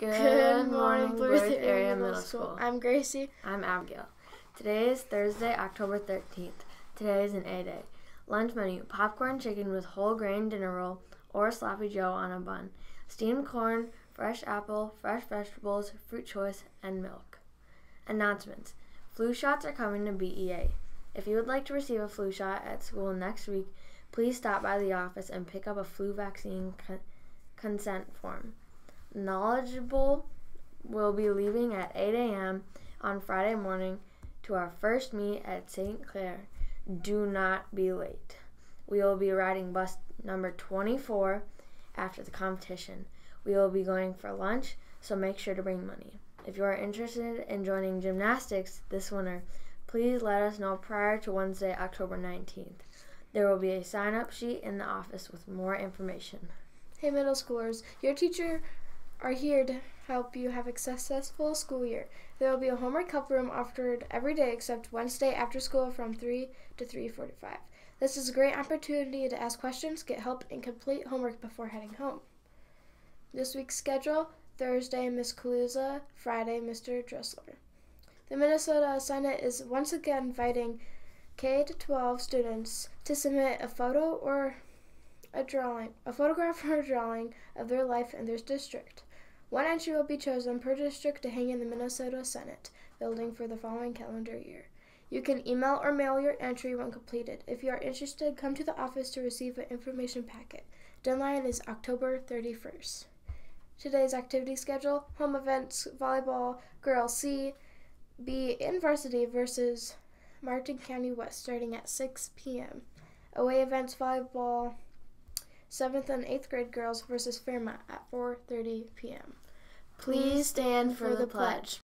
Good, morning, Blue Earth Area Middle School. I'm Gracie. I'm Abigail. Today is Thursday, October 13th. Today is an A day. Lunch menu popcorn chicken with whole grain dinner roll or sloppy joe on a bun, steamed corn, fresh apple, fresh vegetables, fruit choice, and milk. Announcements Flu shots are coming to BEA. If you would like to receive a flu shot at school next week, please stop by the office and pick up a flu vaccine con- consent form. Knowledge Bowl will be leaving at 8 a.m. on Friday morning to our first meet at St. Clair. Do not be late. We will be riding bus number 24 after the competition. We will be going for lunch, so make sure to bring money. If you are interested in joining gymnastics this winter, please let us know prior to Wednesday, October 19th. There will be a sign up sheet in the office with more information. Hey, middle schoolers, your teacher are here to help you have a successful school year. There will be a homework help room offered every day except Wednesday after school from 3 to 3:45. This is a great opportunity to ask questions, get help, and complete homework before heading home. This week's schedule: Thursday, Miss Kaluza, Friday, Mr. Dressler. The Minnesota Senate is once again inviting K to 12 students to submit a photo or a drawing, a photograph or a drawing of their life in their district. One entry will be chosen per district to hang in the Minnesota Senate building for the following calendar year. You can email or mail your entry when completed. If you are interested, come to the office to receive an information packet. Deadline is October 31st. Today's activity schedule home events, volleyball, girls C, B in varsity versus Martin County West starting at 6 p.m. Away events, volleyball, 7th and 8th grade girls versus Fairmont at 4:30 p.m. Please stand for the pledge.